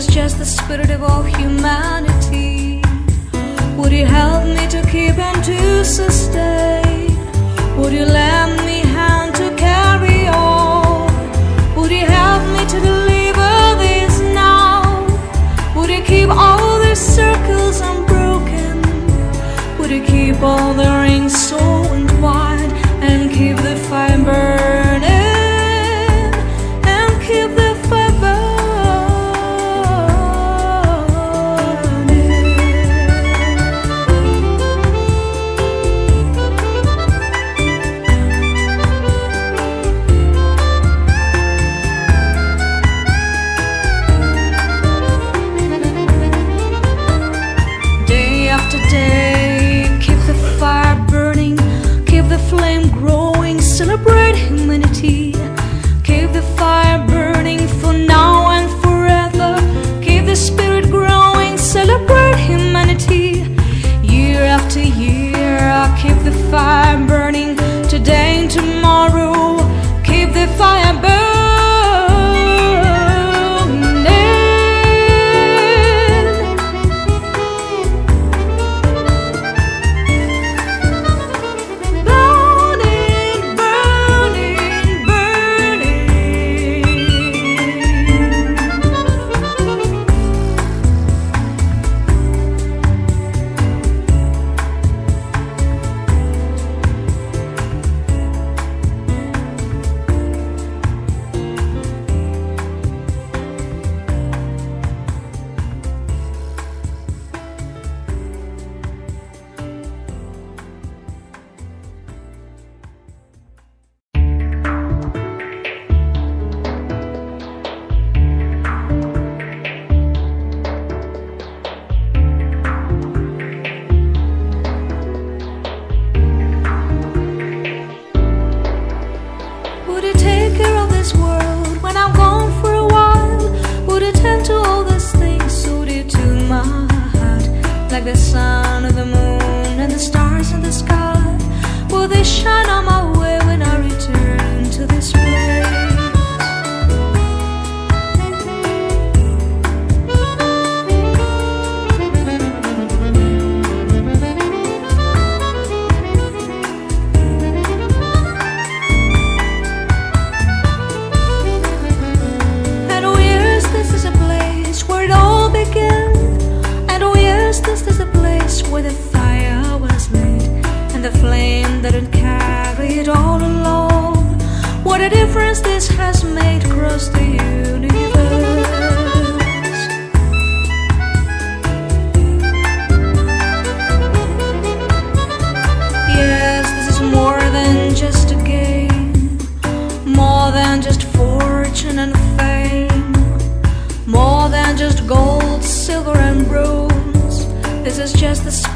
is just the spirit of all humanity.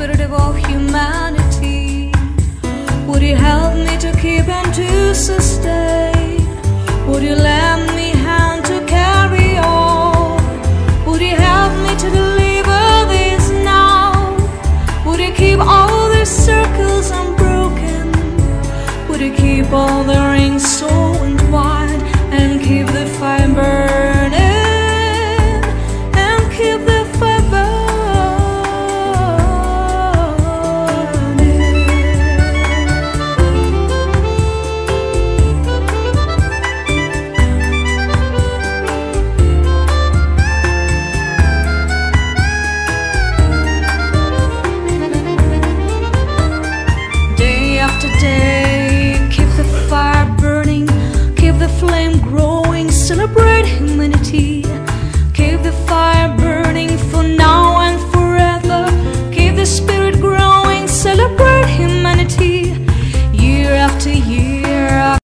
spirit of humanity. Would you help me to keep and to sustain? Would you lend me